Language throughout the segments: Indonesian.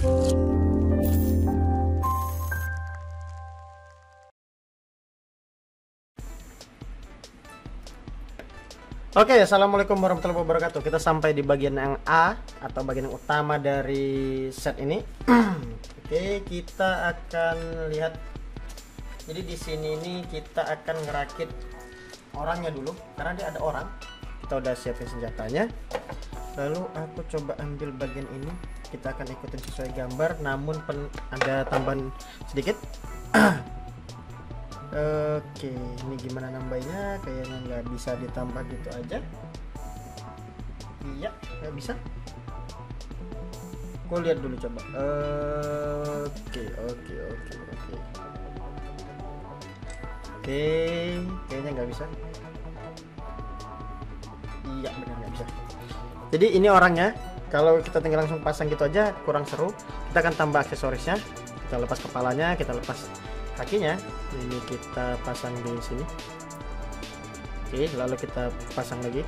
Oke, assalamualaikum warahmatullahi wabarakatuh. Kita sampai di bagian yang A atau bagian yang utama dari set ini. Oke, kita akan lihat. Jadi di sini ini kita akan ngerakit orangnya dulu, karena dia ada orang. Kita udah siapin senjatanya. Lalu aku coba ambil bagian ini. Kita akan ikutin sesuai gambar, namun pen, ada tambahan sedikit. Oke, ini gimana nambahnya? Kayaknya nggak bisa ditambah gitu aja. Iya, nggak bisa. Aku lihat dulu coba. Oke, oke, oke, oke. Oke, kayaknya nggak bisa. Iya, benar nggak bisa. Jadi ini orangnya. Kalau kita tinggal langsung pasang gitu aja kurang seru. Kita akan tambah aksesorisnya. Kita lepas kepalanya, kita lepas kakinya ini kita pasang di sini oke lalu kita pasang lagi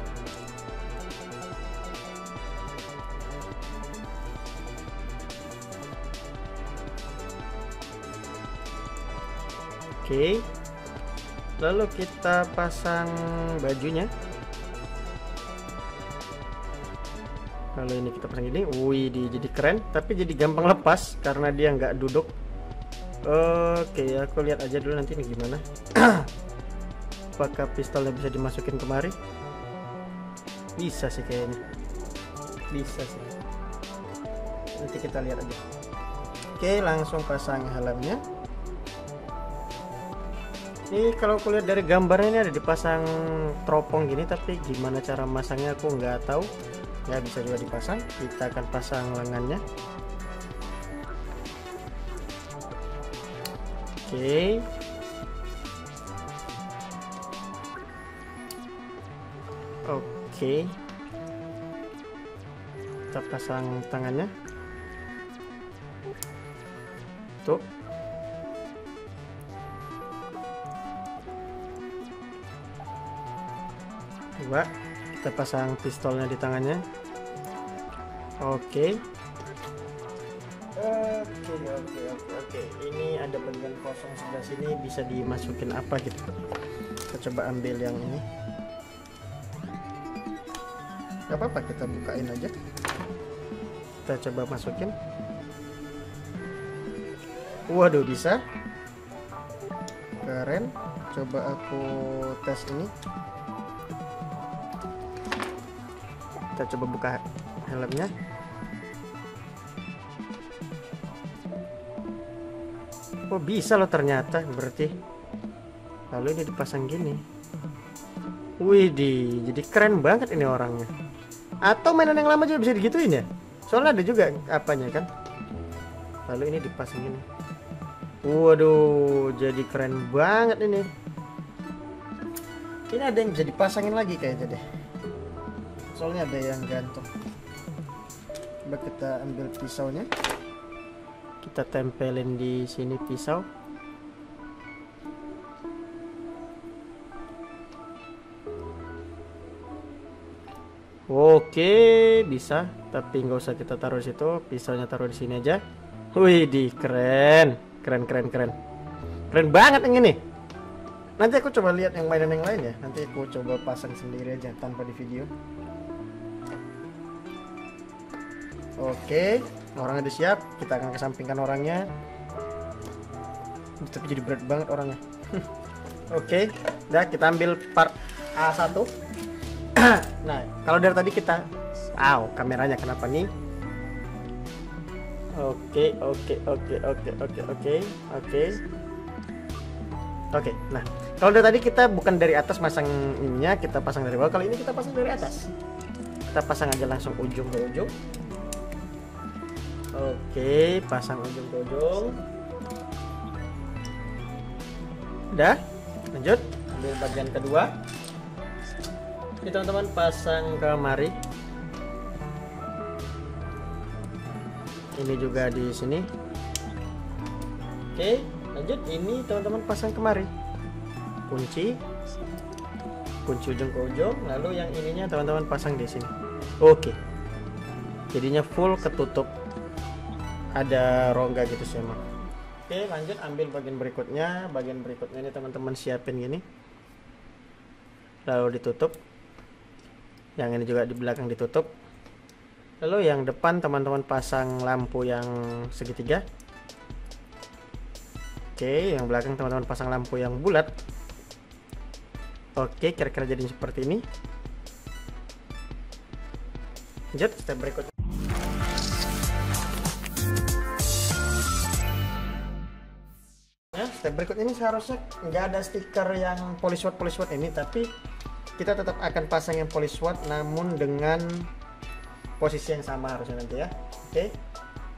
oke lalu kita pasang bajunya kalau ini kita pasang ini wih jadi keren tapi jadi gampang lepas karena dia nggak duduk Oke, aku lihat aja dulu nanti ini gimana. Apakah pistolnya bisa dimasukin kemari? Bisa sih kayaknya. Bisa sih. Nanti kita lihat aja. Oke, langsung pasang helmnya. Ini kalau aku lihat dari gambarnya ini ada dipasang teropong gini, tapi gimana cara masangnya aku nggak tahu. Ya bisa juga dipasang. Kita akan pasang lengannya. Oke. Oke. Kita pasang tangannya. Tuh. Coba kita pasang pistolnya di tangannya. Oke. Oke, oke, oke. Ini ada bagian kosong sebelah sini bisa dimasukin apa gitu. Kita coba ambil yang ini. Gak apa-apa, kita bukain aja. Kita coba masukin. Waduh, bisa. Keren. Coba aku tes ini. Kita coba buka helmnya. Oh bisa loh ternyata? Berarti lalu ini dipasang gini. Widih jadi keren banget ini orangnya. Atau mainan yang lama juga bisa digituin ya? Soalnya ada juga apanya kan? Lalu ini dipasang gini. Waduh jadi keren banget ini. Ini ada yang bisa dipasangin lagi kayaknya deh. Soalnya ada yang gantung. Coba kita ambil pisaunya kita tempelin di sini pisau. Oke bisa. Tapi nggak usah kita taruh di situ. Pisaunya taruh di sini aja. Wih di keren. Keren keren keren. Keren banget yang ini. Nanti aku coba lihat yang mainan yang lain ya. Nanti aku coba pasang sendiri aja tanpa di video Oke, orangnya udah siap. Kita akan kesampingkan orangnya. Tapi jadi berat banget orangnya. Oke, dah kita ambil part A1. nah, kalau dari tadi kita wow, kameranya kenapa nih? Oke, oke, oke, oke, oke, oke. Oke. Oke, nah kalau dari tadi kita bukan dari atas masangnya, kita pasang dari bawah. Kalau ini kita pasang dari atas. Kita pasang aja langsung ujung ke ujung. Oke, pasang ujung ke ujung. Udah, lanjut. Ambil bagian kedua. Ini teman-teman pasang ke mari. Ini juga di sini. Oke, lanjut. Ini teman-teman pasang kemari. Kunci. Kunci ujung ke ujung. Lalu yang ininya teman-teman pasang di sini. Oke. Jadinya full ketutup ada rongga gitu sih emang oke lanjut ambil bagian berikutnya. Bagian berikutnya ini teman-teman siapin gini. Lalu ditutup. Yang ini juga di belakang ditutup. Lalu yang depan teman-teman pasang lampu yang segitiga. Oke yang belakang teman-teman pasang lampu yang bulat. Oke kira-kira jadi seperti ini. Lanjut step berikutnya step berikutnya ini seharusnya nggak ada stiker yang polish white ini tapi kita tetap akan pasang yang polish white namun dengan posisi yang sama harusnya nanti ya. Oke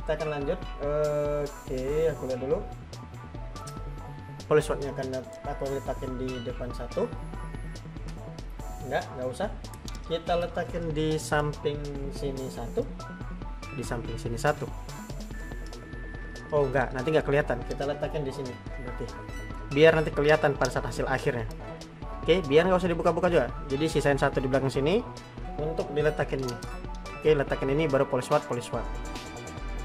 kita akan lanjut. Oke aku lihat dulu. Polish white nya akan aku letakin di depan satu. Enggak nggak usah. Kita letakin di samping sini satu. Di samping sini satu oh enggak. Nanti nggak kelihatan. Kita letakkan di sini. Berarti biar nanti kelihatan pada saat hasil akhirnya. Oke biar nggak usah dibuka-buka juga. Jadi sisain satu di belakang sini untuk diletakin ini. Oke letakin ini baru polish swat polish swat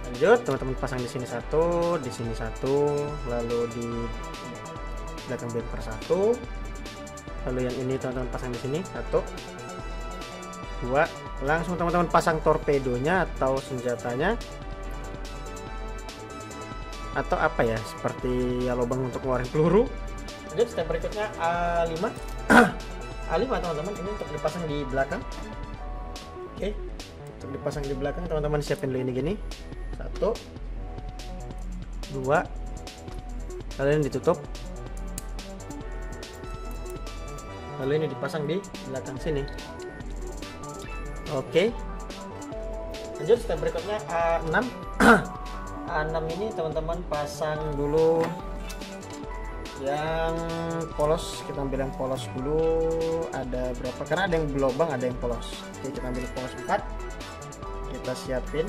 lanjut teman-teman pasang di sini satu di sini satu lalu di belakang bumper satu. Lalu yang ini teman-teman pasang di sini satu. Dua. Langsung teman-teman pasang torpedonya atau senjatanya atau apa ya seperti ya lubang untuk ngeluarin peluru? Jadi step berikutnya A5 A5 teman-teman ini untuk dipasang di belakang. Oke. Untuk dipasang di belakang teman-teman siapin dulu ini gini. Satu. Dua. Ini ditutup. Lalu ini dipasang di belakang sini. Oke. Lanjut step berikutnya A6 A6 ini teman-teman pasang dulu. Yang polos kita ambil yang polos dulu. Ada berapa? Karena ada yang berlubang ada yang polos. Oke kita ambil polos 4 kita siapin.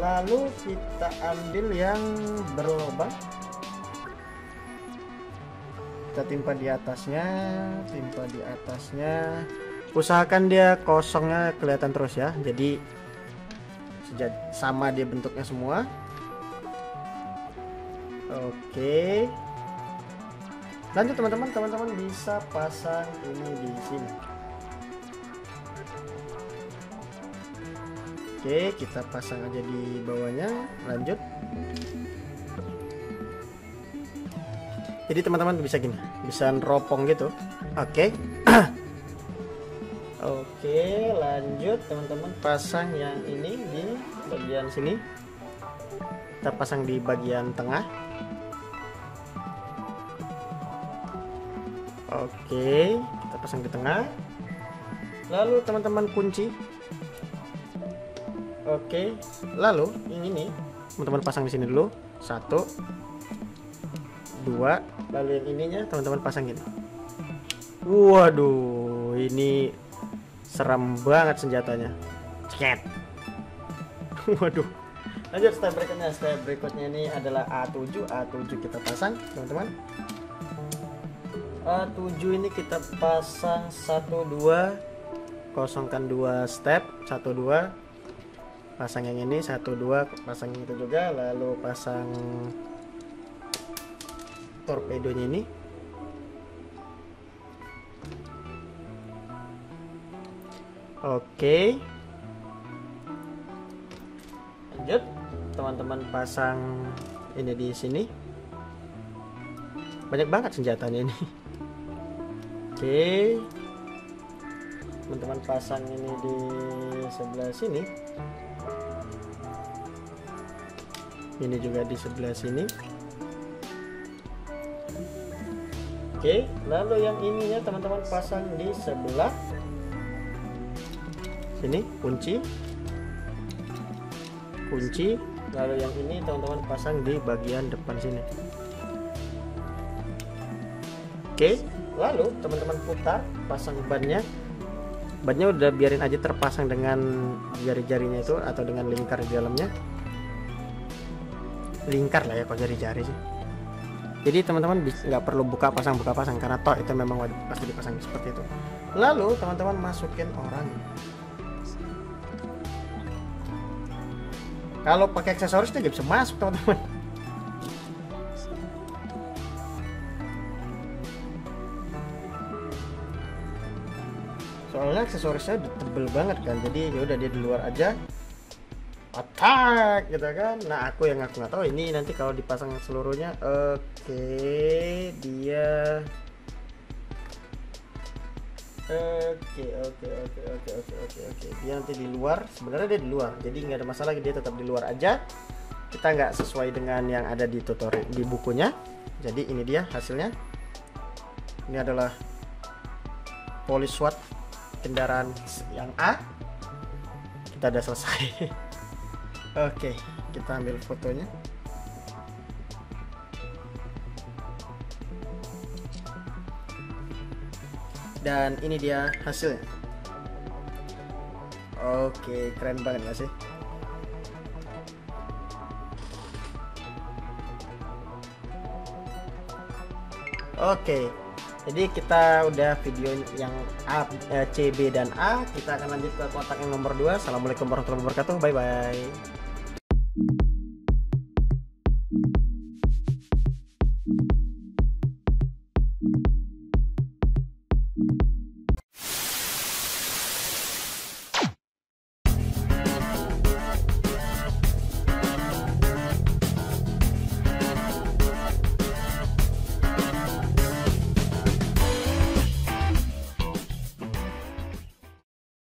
Lalu kita ambil yang berlubang kita timpa di atasnya timpa di atasnya. Usahakan dia kosongnya kelihatan terus ya. Jadi sama dia bentuknya semua. Oke. Lanjut teman-teman. Teman-teman bisa pasang ini di sini. Oke kita pasang aja di bawahnya. Lanjut. Jadi teman-teman bisa gini. Bisa neropong gitu. Oke lanjut teman-teman pasang yang ini di bagian sini. Kita pasang di bagian tengah. Oke kita pasang di tengah. Lalu teman-teman kunci. Oke lalu yang ini teman-teman pasang di sini dulu. Satu dua lalu yang ininya teman-teman pasang gini waduh ini serem banget senjatanya. Ceket waduh. Lanjut step berikutnya. Step berikutnya ini adalah A7 A7 kita pasang teman-teman. A7 ini kita pasang 1 2 kosongkan dua step 1 2 pasang yang ini 1 2 pasang yang itu juga. Lalu pasang torpedonya ini Oke. Lanjut, teman-teman pasang ini di sini. Banyak banget senjatanya ini. Oke. Teman-teman pasang ini di sebelah sini. Ini juga di sebelah sini. Oke, lalu yang ininya teman-teman pasang di sebelah sini kunci. Kunci. Lalu yang ini teman-teman pasang di bagian depan sini. Oke. Lalu teman-teman putar pasang bannya. Bannya udah biarin aja terpasang dengan jari-jarinya itu atau dengan lingkar di dalamnya. Lingkar lah ya kalau jari-jari sih. Jadi teman-teman nggak perlu buka pasang buka pasang karena toh itu memang wajib pasti dipasang seperti itu. Lalu teman-teman masukin orang kalau pakai aksesoris dia nggak bisa masuk teman-teman. Soalnya aksesorisnya udah tebel banget kan? Jadi ya udah dia di luar aja. Attack gitu kan? Nah aku yang aku nggak tahu. Ini nanti kalau dipasang seluruhnya oke dia oke oke oke oke oke oke oke. Dia nanti di luar sebenarnya dia di luar jadi nggak ada masalah dia tetap di luar aja. Kita nggak sesuai dengan yang ada di tutorial di bukunya. Jadi ini dia hasilnya. Ini adalah polish SWAT kendaraan yang A. Kita udah selesai. Oke kita ambil fotonya dan ini dia hasilnya oke keren banget gak sih Oke, jadi kita udah video yang A, eh, C, B dan A. Kita akan lanjut ke kotak yang nomor 2. Assalamualaikum warahmatullahi wabarakatuh. Bye bye.